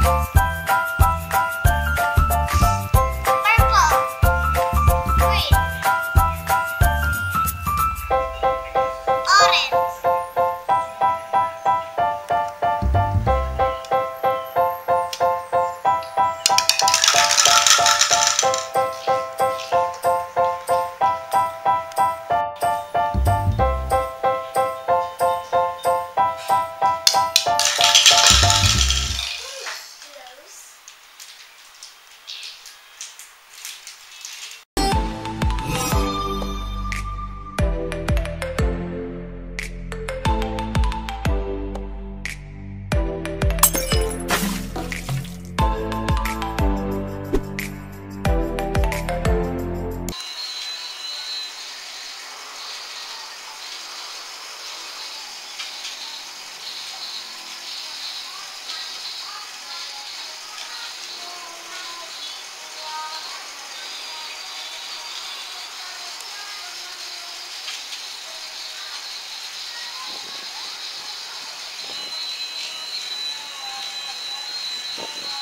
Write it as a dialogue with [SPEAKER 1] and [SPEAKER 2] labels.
[SPEAKER 1] Bye. Oh.